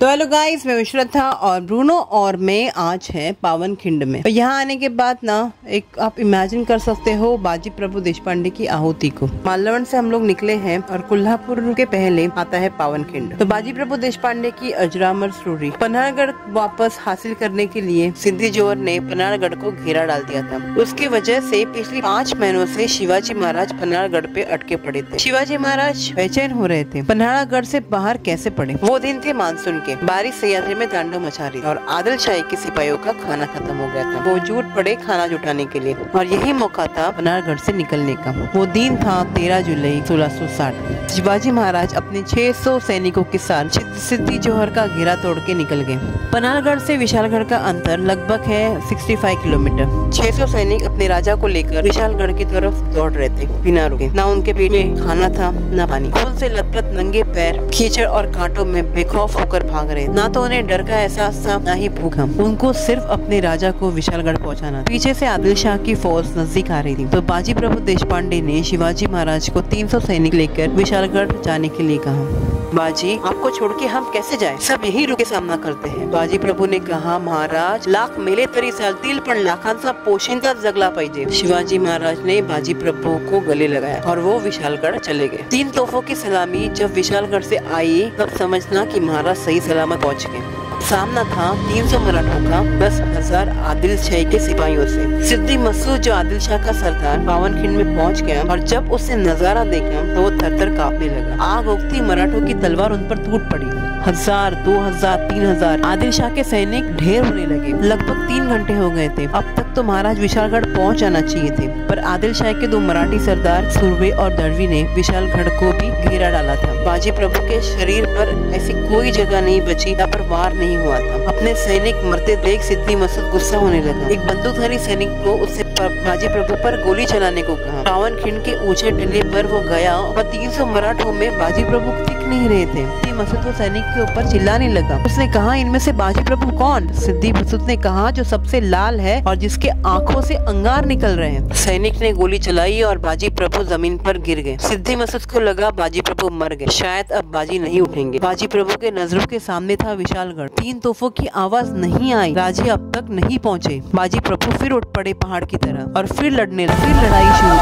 तो hello guys, मैं विश्रथा और ब्रूनो और मैं आज है पावन खिंड में। तो यहाँ आने के बाद ना, एक आप इमेजिन कर सकते हो बाजी प्रभु देश पांडे की आहुति को। मालवण से हम लोग निकले हैं और कोल्हापुर के पहले आता है पावन खिंड। तो बाजी प्रभु देश पांडे की अजरामर स्टोरी पन्हाड़गढ़ वापस हासिल करने के लिए सिद्धि ज़ोर ने पन्हाड़गढ़ को घेरा डाल दिया था। उसकी वजह से पिछले पाँच महीनों से शिवाजी महाराज पन्हाड़गढ़ पे अटके पड़े थे। शिवाजी महाराज बेचैन हो रहे थे। पन्हाड़गढ़ से बाहर कैसे पड़े? वो दिन थे मानसून के। बारिश सयाद्री में तांडव मचा रही और आदिल शाही के सिपाहियों का खाना खत्म हो गया था। वो जूट पड़े खाना जुटाने के लिए। और यही मौका था पनारगढ़ से निकलने का। वो दिन था तेरह जुलाई सोलह सौ साठ। शिवाजी महाराज अपने 600 सैनिकों के साथ सिद्धि जोहर का घेरा तोड़ के निकल गए। पनारगढ़ से विशालगढ़ का अंतर लगभग है 65 किलोमीटर। 600 सैनिक अपने राजा को लेकर विशालगढ़ की तरफ़ दौड़ रहे थे। बिना रुके। न उनके पेट में खाना था, न पानी। खून से लथपथ, नंगे पैर कीचड़ और कांटों में बेखौफ होकर भाग रहे ना तो उन्हें डर का एहसास था, न ही भूखा उनको सिर्फ़ अपने राजा को विशालगढ़ पहुँचाना पीछे से आदिल शाह की फौज नज़दीक आ रही थी। तो बाजी प्रभु देश ने शिवाजी महाराज को 300 सैनिक लेकर विशालगढ़ जाने के लिए कहा। बाजी, आपको छोड़ के हम कैसे जाए? सब यही रुके सामना करते हैं। बाजी प्रभु ने कहा, महाराज, लाख मेले तरी चालतील पण लाखांचा पोशिंदा जगला पाहिजे शिवाजी महाराज ने बाजी प्रभु को गले लगाया और वो विशालगढ़ चले गए। तीन तोहफों की सलामी जब विशालगढ़ से आई, तब समझना कि महाराज सही सलामत पहुँच गए। सामना था 300 मराठों का, दस हज़ार आदिल शाह के सिपाहियों से। सिद्धि मसूद जो आदिल शाह का सरदार पावन खिंड में पहुँच गया और जब उसने नज़ारा देखा तो वो थर थर कांपने लगा। आग उगती मराठों की तलवार उन पर टूट पड़ी। हज़ार, दो हज़ार, तीन हज़ार आदिल शाह के सैनिक ढेर होने लगे। लगभग तीन घंटे हो गए थे। अब तक तो महाराज विशालगढ़ पहुँच जाना चाहिए थे। पर आदिल शाह के दो मराठी सरदार, सुरवे और दड़वी ने विशालगढ़ को भी घेरा डाला था। बाजी प्रभु के शरीर पर ऐसी कोई जगह नहीं बची पर वार नहीं हुआ था। अपने सैनिक मरते देख सिद्धि मसूद गुस्सा होने लगा। एक बंदूकधारी सैनिक को उससे बाजी प्रभु पर गोली चलाने को कहा। रावण खिंड के ऊँचे टिल्ले पर वो गया और तीन सौ मराठों में बाजी प्रभु दिख नहीं रहे थे। मसूद वो सैनिक के ऊपर चिल्लाने लगा। उसने कहा, इनमें से बाजी प्रभु कौन? सिद्धि मसूद ने कहा, जो सबसे लाल है और जिसके आँखों से अंगार निकल रहे हैं। सैनिक ने गोली चलाई और बाजी प्रभु ज़मीन पर गिर गए। सिद्धि मसूद को लगा, बाजी प्रभु मर गए। शायद अब बाजी नहीं उठेंगे। बाजी प्रभु के नज़रों के सामने था विशालगढ़। तीन तोहफों की आवाज़ नहीं आई। राजे अब तक नहीं पहुँचे। बाजी प्रभु फिर उठ पड़े पहाड़ की तरह और फिर लड़ने फिर लड़ाई शुरू।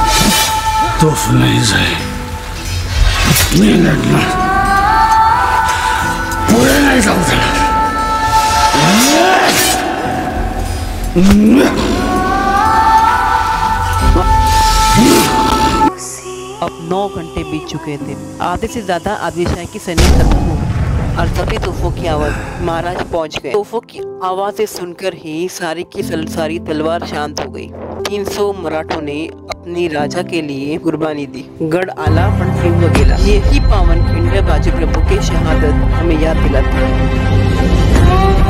तोफ नहीं नहीं लड़ना। पूरे नहीं समझना अब नौ घंटे बीत चुके थे। आधे से ज़्यादा आदिल शाह की सैनिक खत्म हो गई और तभी तोहफों की आवाज़ महाराज पहुँच गए। तोहफों की आवाज़ें सुनकर ही सारी की सारी तलवार शांत हो गई। 300 मराठों ने अपने राजा के लिए कुर्बानी दी। गढ़ आला पणफिंग वगैरह यही पावन इंडिया बाजी प्रभु की शहादत हमें याद दिलाती है।